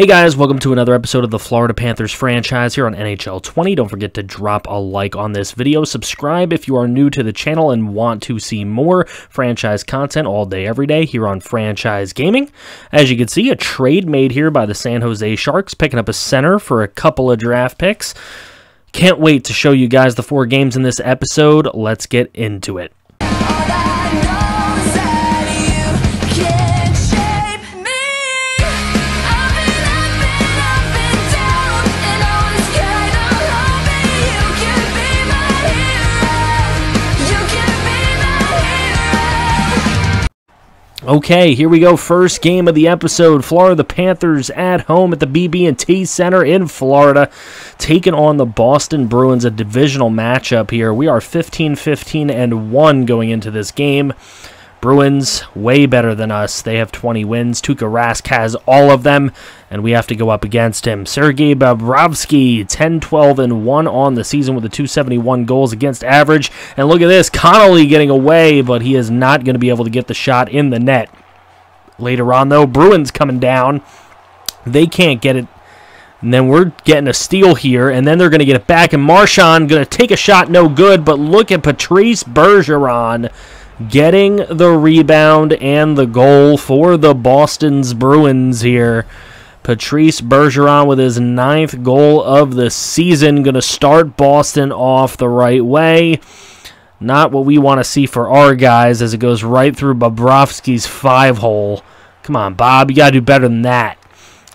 Hey guys, welcome to another episode of the Florida Panthers franchise here on NHL 20. Don't forget to drop a like on this video. Subscribe if you are new to the channel and want to see more franchise content all day, every day here on Franchise Gaming. As you can see, a trade made here by the San Jose Sharks, picking up a center for a couple of draft picks. Can't wait to show you guys the four games in this episode. Let's get into it. Okay, here we go. First game of the episode. Florida the Panthers at home at the BB&T Center in Florida, taking on the Boston Bruins, a divisional matchup here. We are 15-15 and 1 going into this game. Bruins, way better than us. They have 20 wins. Tuukka Rask has all of them, and we have to go up against him. Sergei Bobrovsky, 10 12 and 1 on the season with a 271 goals against average. And look at this Connolly getting away, but he is not going to be able to get the shot in the net. Later on, though, Bruins coming down. They can't get it and then we're getting a steal here, and then they're going to get it back. And Marchand going to take a shot, no good. But look at Patrice Bergeron getting the rebound and the goal for the Boston's Bruins here. Patrice Bergeron with his ninth goal of the season. Going to start Boston off the right way. Not what we want to see for our guys as it goes right through Bobrovsky's five hole. Come on, Bob. You got to do better than that.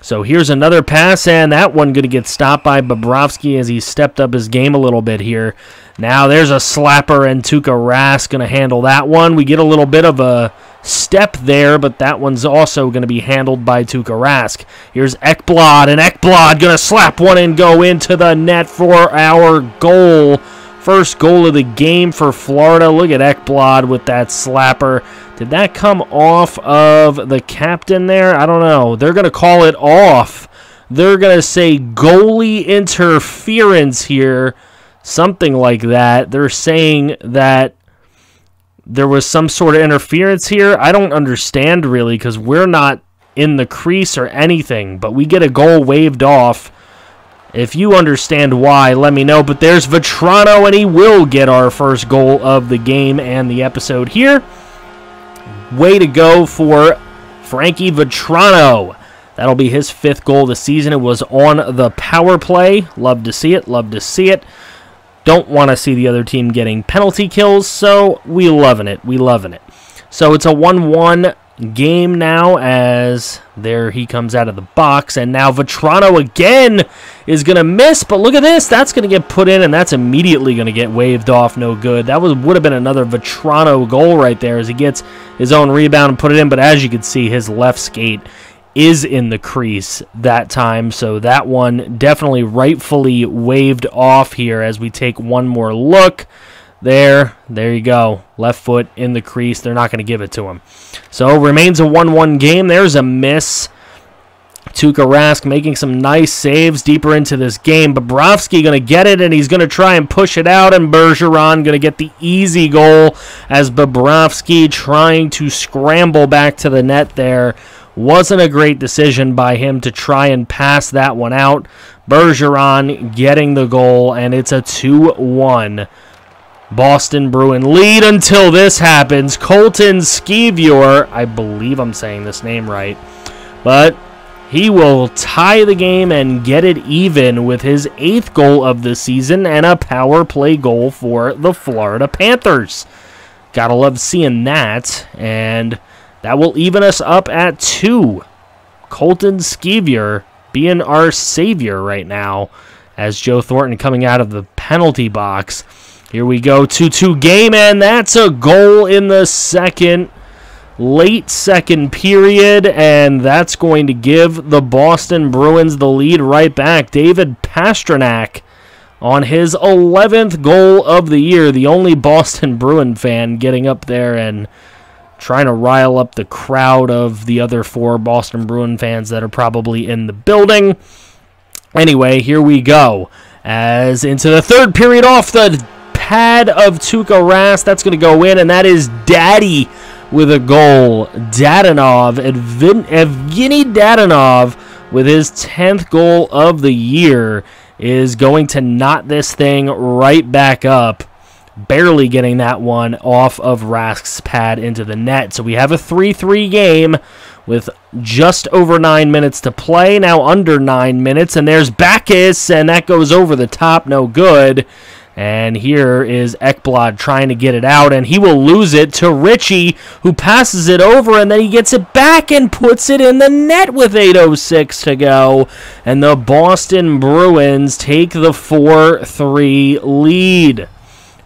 So here's another pass, and that one going to get stopped by Bobrovsky as he stepped up his game a little bit here. Now there's a slapper, and Tuukka Rask going to handle that one. We get a little bit of a step there, but that one's also going to be handled by Tuukka Rask. Here's Ekblad, and Ekblad going to slap one and go into the net for our goal. First goal of the game for Florida. Look at Ekblad with that slapper. Did that come off of the captain there? I don't know. They're going to call it off. They're going to say goalie interference here. Something like that. They're saying that there was some sort of interference here. I don't understand really because we're not in the crease or anything, but we get a goal waved off if you understand why, let me know. But there's Vatrano, and he will get our first goal of the game and the episode here. Way to go for Frankie Vatrano. That'll be his fifth goal the season. It was on the power play. Love to see it. Love to see it. Don't want to see the other team getting penalty kills, so we loving it. We loving it. So it's a 1-1 game now as there he comes out of the box. And now Vatrano again is going to miss but look at this that's going to get put in and that's immediately going to get waved off no good. That was would have been another Vatrano goal right there as he gets his own rebound and put it in but as you can see his left skate is in the crease that time. So that one definitely rightfully waved off here as we take one more look there, there you go. Left foot in the crease. They're not going to give it to him. So remains a 1-1 game. There's a miss. Tuukka Rask making some nice saves deeper into this game. Bobrovsky going to get it, and he's going to try and push it out, and Bergeron going to get the easy goal as Bobrovsky trying to scramble back to the net there. Wasn't a great decision by him to try and pass that one out. Bergeron getting the goal, and it's a 2-1 Boston Bruin lead until this happens. Colton Sceviour, I believe I'm saying this name right, but he will tie the game and get it even with his eighth goal of the season and a power play goal for the Florida Panthers. Gotta love seeing that, and that will even us up at two. Colton Sceviour being our savior right now as Joe Thornton coming out of the penalty box here we go, 2-2 game, and that's a goal in the second, late second period, and that's going to give the Boston Bruins the lead right back. David Pastrnak on his 11th goal of the year, the only Boston Bruin fan getting up there and trying to rile up the crowd of the other four Boston Bruin fans that are probably in the building. Anyway, here we go. As into the third period off the pad of Tuukka Rask. That's going to go in, and that is Daddy with a goal. Dadonov, Evgeny Dadonov with his 10th goal of the year is going to knot this thing right back up barely getting that one off of Rask's pad into the net. So we have a 3 3 game with just over nine minutes to play. Now under nine minutes, and there's Backes, and that goes over the top, no good. And here is Ekblad trying to get it out, and he will lose it to Ritchie, who passes it over, and then he gets it back and puts it in the net with 8.06 to go. And the Boston Bruins take the 4 3 lead.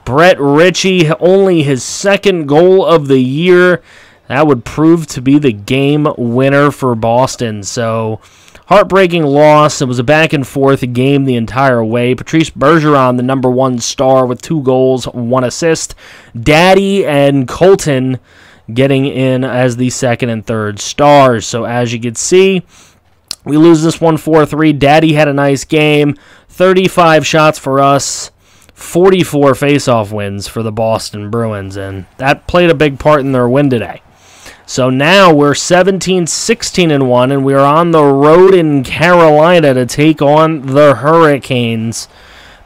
Brett Ritchie, only his second goal of the year. That would prove to be the game winner for Boston. So, heartbreaking loss. It was a back and forth game the entire way. Patrice Bergeron, the number one star, with two goals, one assist. Daddy and Colton getting in as the second and third stars. So, as you can see, we lose this one 4 3. Daddy had a nice game. 35 shots for us. 44 faceoff wins for the Boston Bruins, and that played a big part in their win today. So now we're 17 16 and 1, and we're on the road in Carolina to take on the Hurricanes.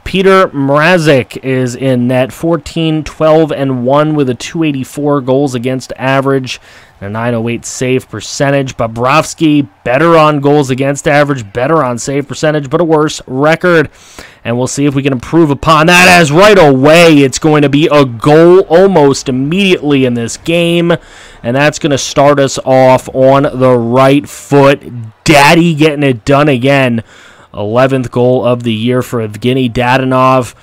Peter Mrazek is in net 14 12 and 1 with a 284 goals against average a 908 save percentage. Bobrovsky, better on goals against average, better on save percentage, but a worse record. And we'll see if we can improve upon that as right away it's going to be a goal almost immediately in this game. And that's going to start us off on the right foot. Daddy getting it done again. 11th goal of the year for Evgeny Dadonov.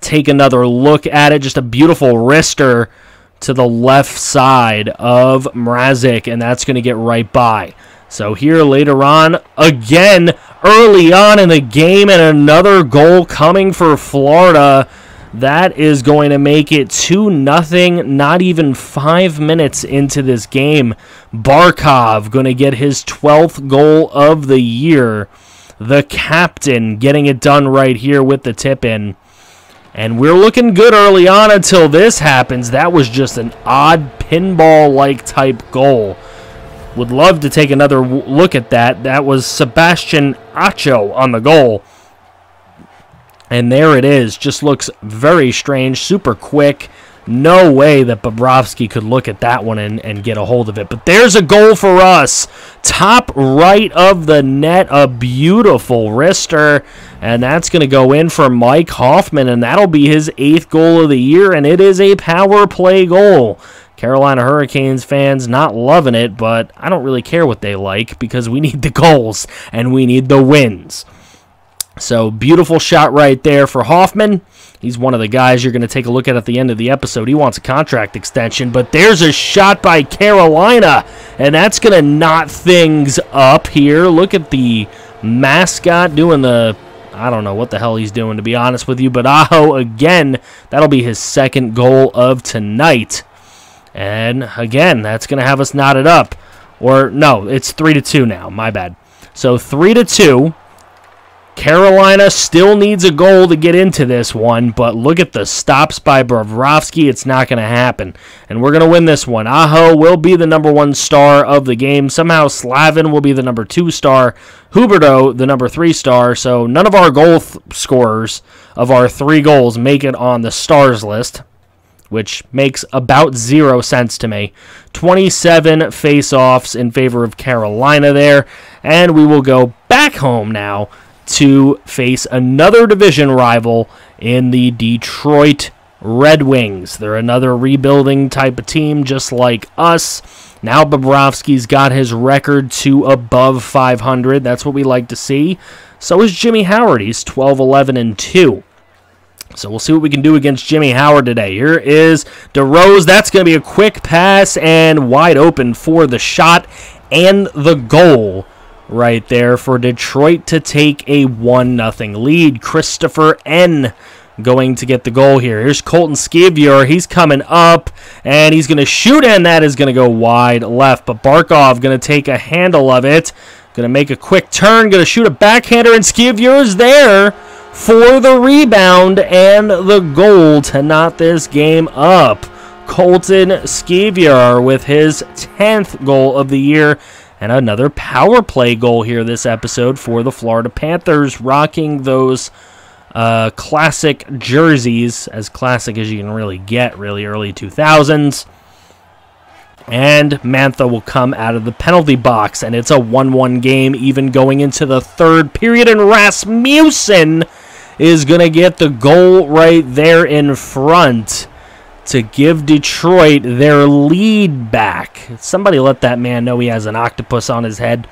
Take another look at it. Just a beautiful wrister to the left side of Mrazek, and that's going to get right by. So here later on, again, early on in the game, and another goal coming for Florida. That is going to make it 2 nothing. not even five minutes into this game. Barkov going to get his 12th goal of the year. The captain getting it done right here with the tip in. And we're looking good early on until this happens. That was just an odd pinball like type goal. Would love to take another look at that. That was Sebastian Aho on the goal. And there it is. Just looks very strange, super quick. No way that Bobrovsky could look at that one and, and get a hold of it. But there's a goal for us. Top right of the net. A beautiful wrister. And that's going to go in for Mike Hoffman. And that'll be his eighth goal of the year. And it is a power play goal. Carolina Hurricanes fans not loving it, but I don't really care what they like because we need the goals and we need the wins. So, beautiful shot right there for Hoffman. He's one of the guys you're going to take a look at at the end of the episode. He wants a contract extension, but there's a shot by Carolina, and that's going to knot things up here. Look at the mascot doing the I don't know what the hell he's doing, to be honest with you. But Aho, again, that'll be his second goal of tonight. And again, that's going to have us knotted up. Or, no, it's 3 to 2 now. My bad. So 3 to 2. Carolina still needs a goal to get into this one, but look at the stops by Bobrovsky. It's not going to happen. And we're going to win this one. Aho will be the number one star of the game. Somehow Slavin will be the number two star. Huberdeau, the number three star. So none of our goal th- scorers of our three goals make it on the stars list, which makes about zero sense to me. 27 face offs in favor of Carolina there. And we will go back home now to face another division rival in the Detroit Red Wings. They're another rebuilding type of team, just like us. Now Bobrovsky's got his record to above 500. That's what we like to see. So is Jimmy Howard. He's 12 11 and 2. So we'll see what we can do against Jimmy Howard today. Here is DeRose. That's going to be a quick pass and wide open for the shot and the goal right there for Detroit to take a 1 0 lead. Christoffer Ehn going to get the goal here. Here's Colton Sceviour. He's coming up and he's going to shoot, and that is going to go wide left. But Barkov going to take a handle of it. Going to make a quick turn. Going to shoot a backhander, and Sceviour is there for the rebound and the goal to knot this game up. Colton Sceviour with his 10th goal of the year And another power play goal here this episode for the Florida Panthers, rocking those uh, classic jerseys, as classic as you can really get, really early 2000s. And Mantha will come out of the penalty box, and it's a 1 1 game, even going into the third period. And Rasmussen is going to get the goal right there in front to give Detroit their lead back. Somebody let that man know he has an octopus on his head.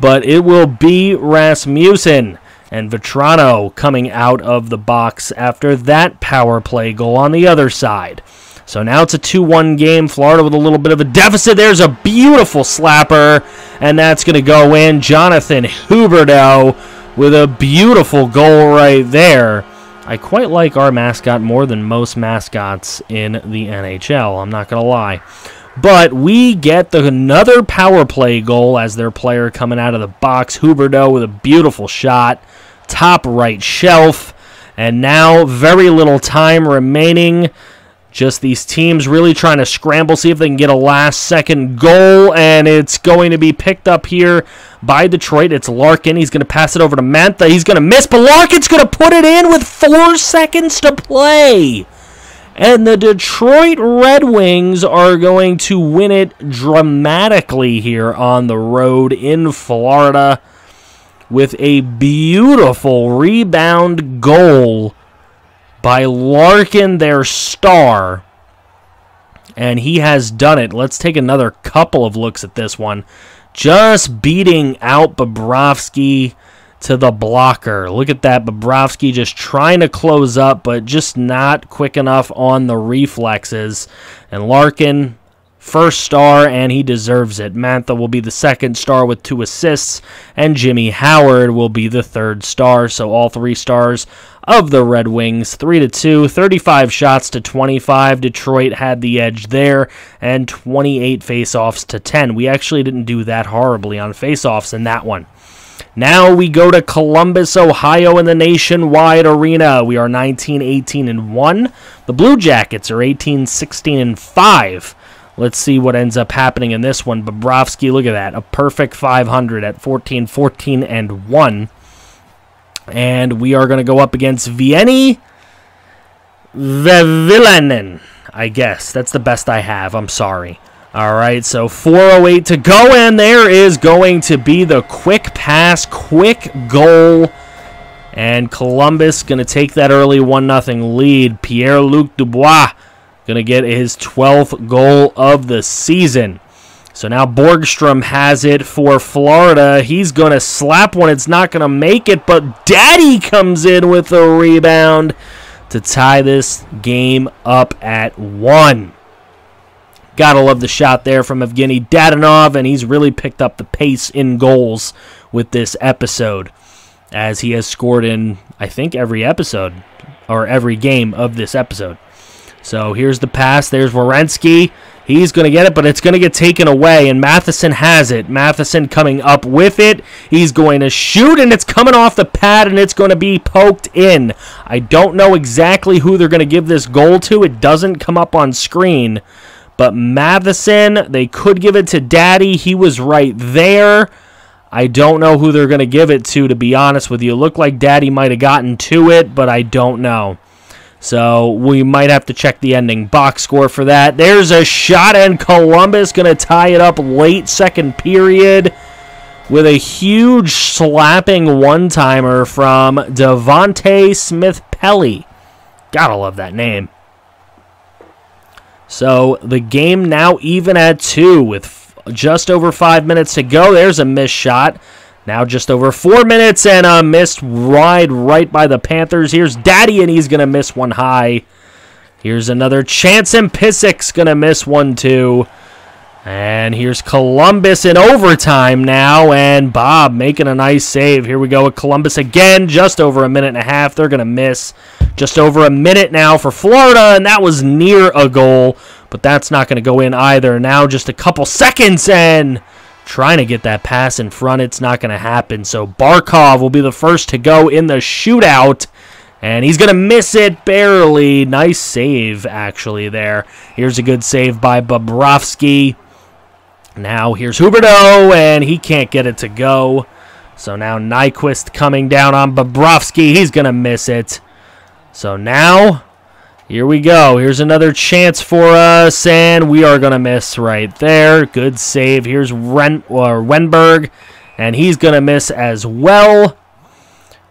But it will be Rasmussen and Vatrano coming out of the box after that power play goal on the other side. So now it's a 2 1 game. Florida with a little bit of a deficit. There's a beautiful slapper, and that's going to go in. Jonathan Huberdeau with a beautiful goal right there. I quite like our mascot more than most mascots in the NHL. I'm not going to lie. But we get the, another power play goal as their player coming out of the box. Huberdeau with a beautiful shot, top right shelf. And now, very little time remaining. Just these teams really trying to scramble, see if they can get a last second goal, and it's going to be picked up here by Detroit. It's Larkin. He's going to pass it over to Mantha. He's going to miss, but Larkin's going to put it in with four seconds to play. And the Detroit Red Wings are going to win it dramatically here on the road in Florida with a beautiful rebound goal by Larkin, their star. And he has done it. Let's take another couple of looks at this one. Just beating out Bobrovsky to the blocker. Look at that. Bobrovsky just trying to close up, but just not quick enough on the reflexes. And Larkin, first star, and he deserves it. Mantha will be the second star with two assists, and Jimmy Howard will be the third star. So all three stars of the Red Wings. 3 to 2, 35 shots to 25. Detroit had the edge there and 28 faceoffs to 10. We actually didn't do that horribly on faceoffs in that one. Now we go to Columbus, Ohio in the Nationwide Arena. We are 19 18 and 1. The Blue Jackets are 18 16 and 5. Let's see what ends up happening in this one. Bobrovsky, look at that. A perfect 500 at 14 14 and 1. And we are going to go up against Vienny Villainen. I guess. That's the best I have. I'm sorry. All right, so 408 to go, and there is going to be the quick pass, quick goal. And Columbus going to take that early 1 0 lead. Pierre Luc Dubois going to get his 12th goal of the season. So now Borgstrom has it for Florida. He's going to slap one. It's not going to make it, but Daddy comes in with a rebound to tie this game up at one. Gotta love the shot there from Evgeny Dadonov, and he's really picked up the pace in goals with this episode, as he has scored in, I think, every episode or every game of this episode. So here's the pass. There's Werenski. He's going to get it, but it's going to get taken away, and Matheson has it. Matheson coming up with it. He's going to shoot, and it's coming off the pad, and it's going to be poked in. I don't know exactly who they're going to give this goal to. It doesn't come up on screen. But Matheson, they could give it to Daddy. He was right there. I don't know who they're going to give it to, to be honest with you. It looked like Daddy might have gotten to it, but I don't know. So we might have to check the ending box score for that. There's a shot, and Columbus going to tie it up late second period with a huge slapping one timer from Devante Smith Pelly. Gotta love that name. So the game now even at two with just over five minutes to go. There's a missed shot. Now just over four minutes and a missed ride right by the Panthers. Here's Daddy and he's going to miss one high. Here's another chance and Pysyk's going to miss one too. And here's Columbus in overtime now, and Bob making a nice save. Here we go with Columbus again, just over a minute and a half. They're going to miss just over a minute now for Florida, and that was near a goal, but that's not going to go in either. Now just a couple seconds, and trying to get that pass in front. It's not going to happen. So Barkov will be the first to go in the shootout. And he's going to miss it barely. Nice save, actually, there. Here's a good save by Bobrovsky. Now here's Huberdeau, and he can't get it to go. So now Nyquist coming down on Bobrovsky. He's going to miss it. So now, here we go. Here's another chance for us, and we are going to miss right there. Good save. Here's Ren or Wennberg, and he's going to miss as well.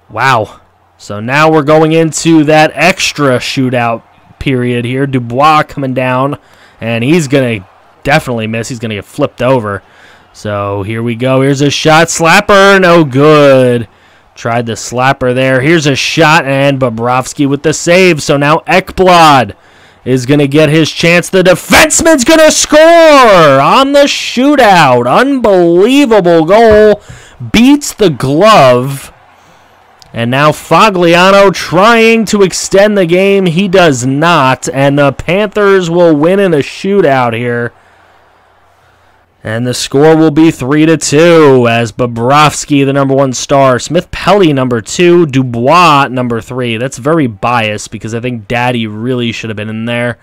Wow. So now we're going into that extra shootout period here. Dubois coming down, and he's going to definitely miss. He's going to get flipped over. So here we go. Here's a shot. Slapper. No good. Tried the slapper there. Here's a shot, and Bobrovsky with the save. So now Ekblad is going to get his chance. The defenseman's going to score on the shootout. Unbelievable goal. Beats the glove. And now Foligno trying to extend the game. He does not. And the Panthers will win in a shootout here. And the score will be 3 to 2 as Bobrovsky, the number one star, Smith Pelly, number two, Dubois, number three. That's very biased because I think Daddy really should have been in there.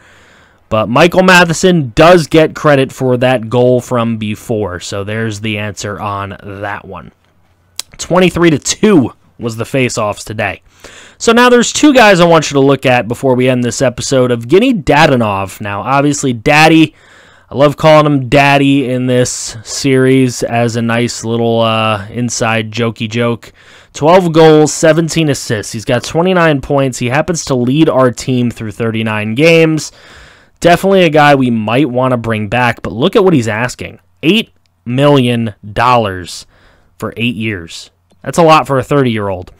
But Michael Matheson does get credit for that goal from before. So there's the answer on that one. 23 to 2 was the face-offs today. So now there's two guys I want you to look at before we end this episode of Evgeny Dadonov. Now, obviously, Daddy I love calling him Daddy in this series as a nice little uh, inside jokey joke. 12 goals, 17 assists. He's got 29 points. He happens to lead our team through 39 games. Definitely a guy we might want to bring back, but look at what he's asking $8 million for eight years. That's a lot for a 30 year old.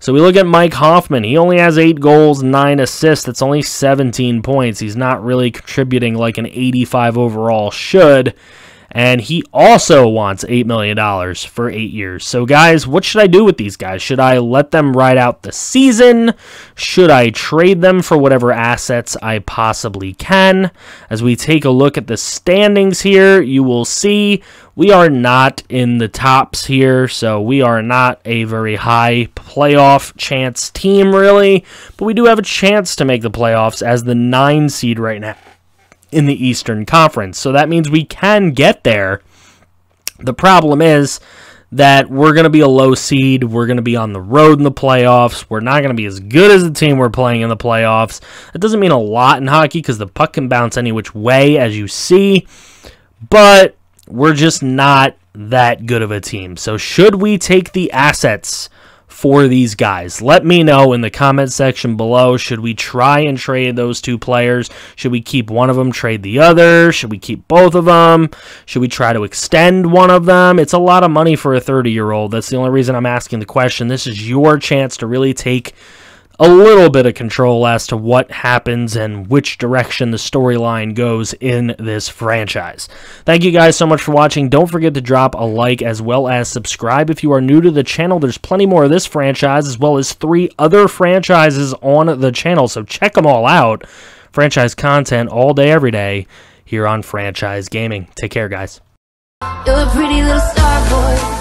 So we look at Mike Hoffman. He only has eight goals, nine assists. That's only 17 points. He's not really contributing like an 85 overall should. And he also wants $8 million for eight years. So, guys, what should I do with these guys? Should I let them ride out the season? Should I trade them for whatever assets I possibly can? As we take a look at the standings here, you will see we are not in the tops here. So, we are not a very high playoff chance team, really. But we do have a chance to make the playoffs as the nine seed right now in the Eastern Conference. So that means we can get there. The problem is that we're going to be a low seed. We're going to be on the road in the playoffs. We're not going to be as good as the team we're playing in the playoffs. That doesn't mean a lot in hockey because the puck can bounce any which way, as you see. But we're just not that good of a team. So, should we take the assets for these guys. Let me know in the comment section below. Should we try and trade those two players? Should we keep one of them, trade the other? Should we keep both of them? Should we try to extend one of them? It's a lot of money for a 30 year old. That's the only reason I'm asking the question. This is your chance to really take a little bit of control as to what happens and which direction the storyline goes in this franchise. Thank you guys so much for watching. Don't forget to drop a like as well as subscribe if you are new to the channel. There's plenty more of this franchise as well as three other franchises on the channel, so check them all out. Franchise content all day, every day here on Franchise Gaming. Take care, guys. You're a pretty little star boy.